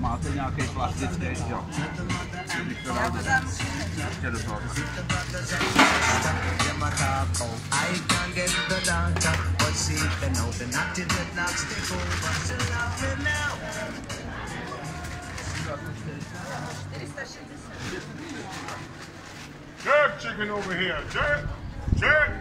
máte nějaký plastický, jo. Kdybych to dal do Ještě do toho. Jack chicken over here. Jack. Jack.